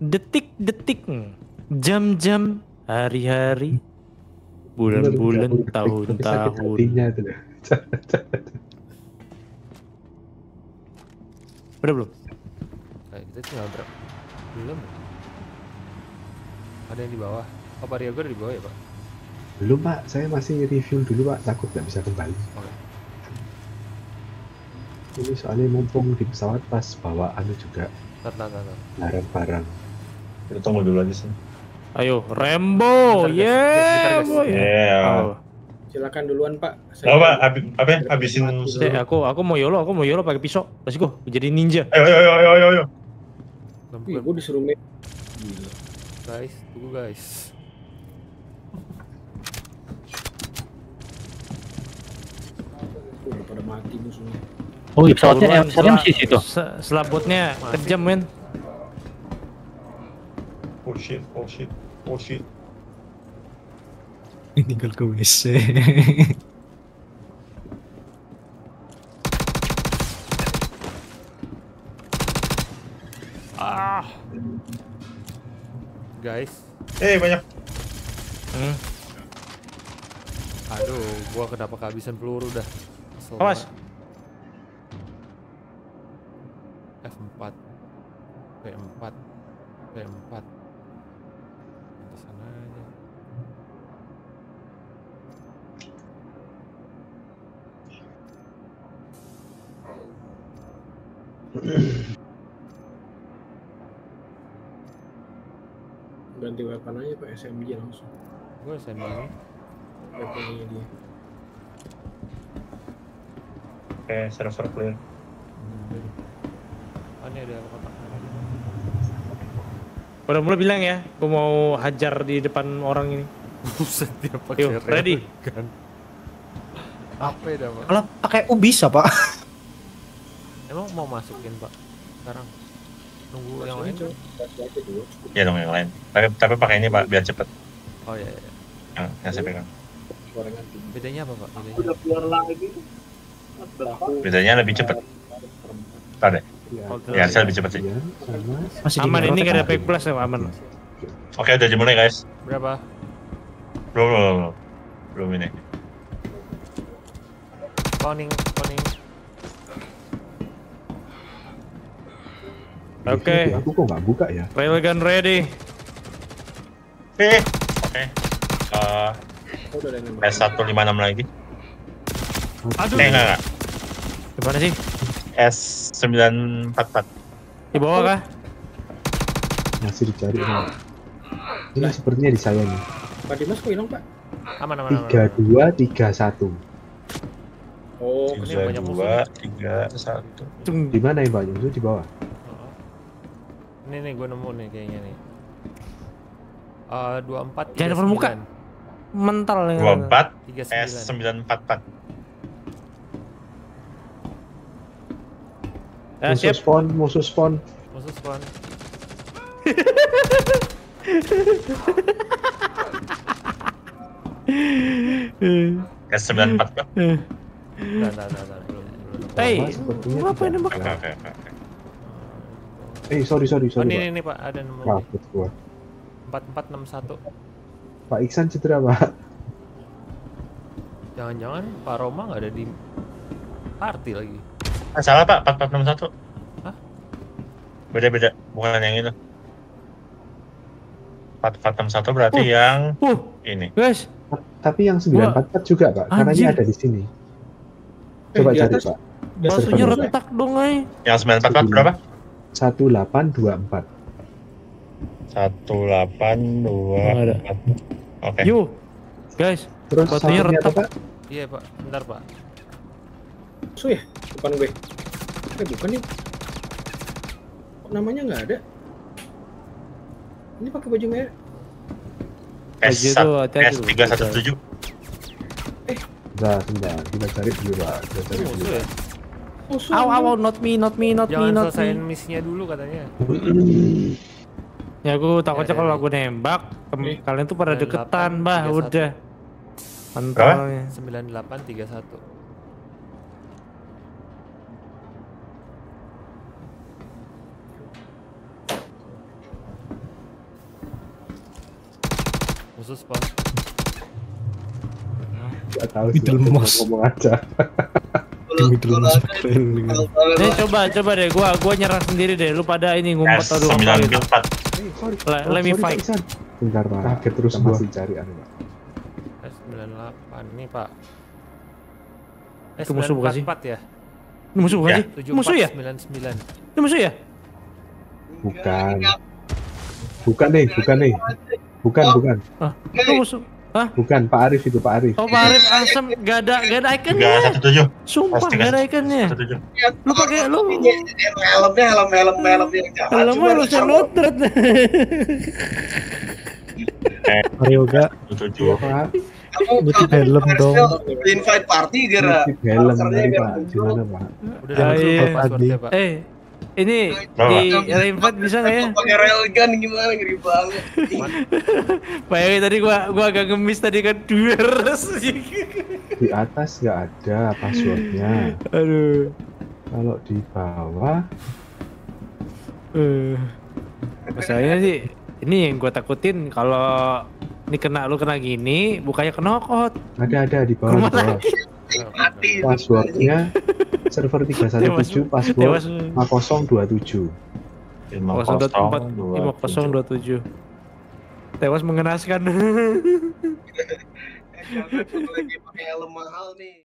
detik-detik, jam-jam, hari-hari, bulan-bulan, tahun-tahun. Udah belum? Nah, kita tinggal berapa? Belum. Ada yang di bawah. Oh, Pak Riago di bawah ya, Pak? Belum pak, saya masih review dulu pak, takut nggak bisa kembali. Oke. Ini soalnya mumpung di pesawat pas bawa anu juga barang-barang. Kita tunggu dulu aja sih. Ayo, guys. yeah, boy. Iya. Oh. Silakan duluan Pak. Apa Pak? Abi, apa ya? Habisin Saya, aku aku mau yolo, aku mau yolo pakai pisau. Let's go, jadi ninja. Ayo, ayo, ayo, ayo, ayo. Belum. gue disuruh main. Gila. Guys, tunggu guys. Udah pada mati musuhnya. Oh iya pesawatnya eh, pesawatnya masih di situ. se- Selaputnya kejam men. Oh shit, oh shit, oh shit. Tinggal ke WC. Ah. Guys, Eh, banyak. Hmm. aduh, gua kenapa kehabisan peluru dah. Awas. banget. F4 P4 P4 Di sana aja Ganti weapon aja Pak SMG langsung. Gue SMG Weaponnya dia. Oke, server clear. Oh ini ada kotak Udah mulai bilang ya, aku mau hajar di depan orang ini. Buset dia pakai ready. kan Apa ya pak? Kalau pakai U bisa pak. Emang mau masukin pak? Sekarang Nunggu yang lain Masukin. Kasih aja dulu. Cukup Ya dong yang lain. Tapi, tapi pakai ini Pak, biar cepet. Oh iya, iya. Nah, yang saya pegang. Bedanya apa pak? Bedanya Udah keluar lagi. Berapa? Bedanya lebih cepet. Deh. Ya, Ya, saya lebih cepet sih. sama Masih Aman ini gak ada pack plus ya aman. Oke, udah dimulai guys. Berapa? Belum, belum, belum. Belum ini. Coning, coning Oke. Aku kok nggak buka ya? Railgun ready. Eh, oke. Yang nembak. S156 lagi. Aduh. Eh, enggak, enggak. Gimana sih? S944. Di bawah kah? Masih dicari. Ini, ini sepertinya di saya nih. Pak Dimas kok hilang Pak? Aman, aman, aman Tiga dua tiga satu. Oh, ini Tiga, dua, tiga, satu. Di mana ya Pak? Itu di bawah. Oh. Ini nih gue nemu nih kayaknya nih. Eh dua empat Jangan muka. Mental ya. 24, tiga sembilan. S944. Ya, musuh siap. spawn, musuh spawn. Musuh spawn. S944. Nah, nah, nah, nah, belum, belum. nemu. Hey, Sama sepertinya apa ini tidak. mak? Oke, oke, oke. oke. Eh sorry sorry Oh, sorry ini, Pak. ini, Pak, ada. Maafkan gua. Empat empat enam satu. Pak Iksan cedera Pak. Jangan-jangan Pak Roma nggak ada di party lagi. Ah, salah Pak, 4461. Hah? Beda-beda, bukan yang itu. 4461 berarti yang Uh, ini. guys. Tapi yang 944 juga Pak, karena ini ada di sini. Eh, Coba di cari atas. Pak. Ada. retak dong, ay. Yang 944 berapa? 1824. 1824. Ada. Oke. Yuk, guys. Terus apa retak. Pak? Iya, Pak. Bentar, Pak. Musuh ya? Depan gue. Eh bukan nih. Kok namanya nggak ada? Ini pakai baju merah. Baju tuh hati-hati S loh. S317. Bentar, sebentar. Kita cari dulu Pak. Kita cari Ini dulu. musuh ya? Musuh. Aw, aw, aw, not me, not me, not me, Jangan not selesaiin me. misinya dulu katanya. Ya aku takutnya Ya, kalau ya, aku nembak, Eh, kalian tuh pada 98, deketan, bah, 31. udah. Mentalnya. 9831. Musuh spawn. Gak tahu sih. Middle mouse. Ngomong aja. Middle mouse keren. Nih coba coba deh, gua gua nyerang sendiri deh. Lu pada ini ngumpet atau apa sembilan gitu. empat. Eh, sorry. Let- let me Pak fight. Bentar pak. Kaget terus Kita masih cari anu pak. S98 nih, Pak. Itu musuh bukan sih? S944 ya? Ini musuh bukan Ya. sih? Ini musuh ya? 7499. Ini musuh ya? Bukan. Bukan nih, bukan nih. Bukan, bukan. Lu musuh. Hah? Bukan Pak Arif itu Pak Arif. Oh, Pak Arif asem gak ada gak ada ikonnya. satu tujuh. Sumpah gak ada ikonnya. Tujuh. Lu pakai lu helmnya helm helm helm helm yang jahat. Lama lu saya notret. Mario gak Satu tujuh. Pak, nitip helm dong. invite party gara nitip helm biar Pak. Gimana Pak? Udah Ah, iya. passwordnya, Pak. Eh, ini Bawa. di reinvite bisa nggak ya? pakai railgun gimana ngeri banget Bayangin tadi gua gua agak ngemis tadi kan duers. Di atas nggak ada passwordnya. Aduh. Kalau di bawah Eh. Masalahnya sih ini yang gua takutin kalau ini kena lu kena gini, bukannya kenokot. ada ada di bawah di bawah. mati Passwordnya server 317 password Tewas 5027. Lima kosong dua empat kosong dua lima kosong dua tujuh. Tewas mengenaskan. jangan lagi pakai helm mahal nih